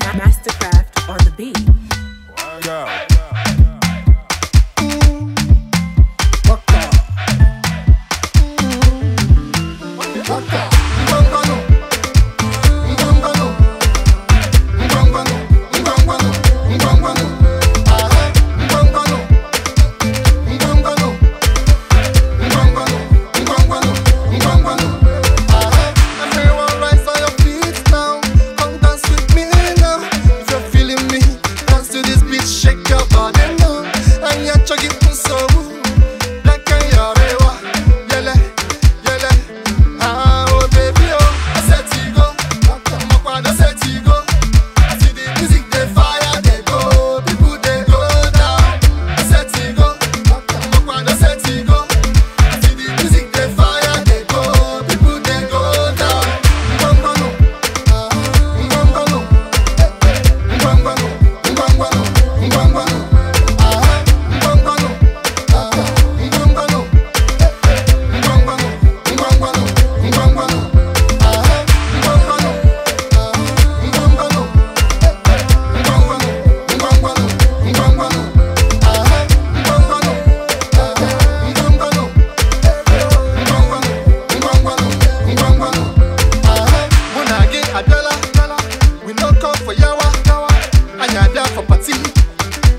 Masterkraft on the beat. Waka. Waka.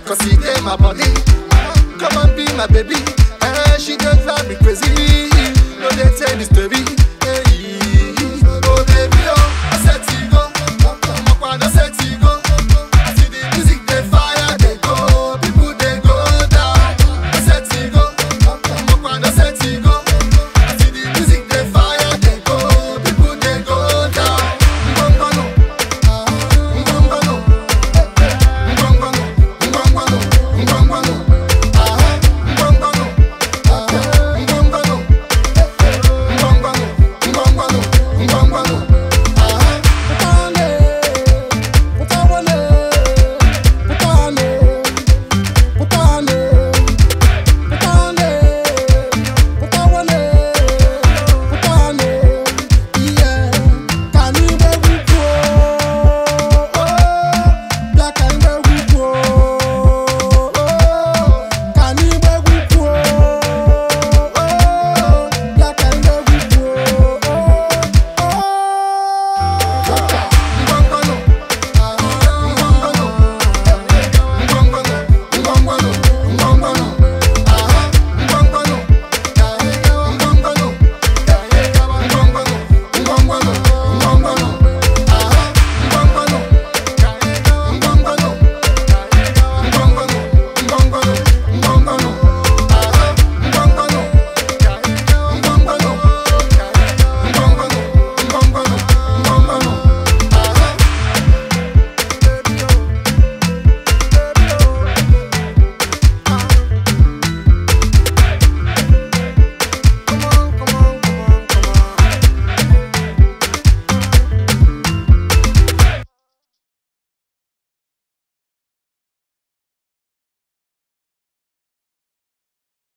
Cause he gave my body. Come and be my baby. And she just drive me crazy. No, they tell this story.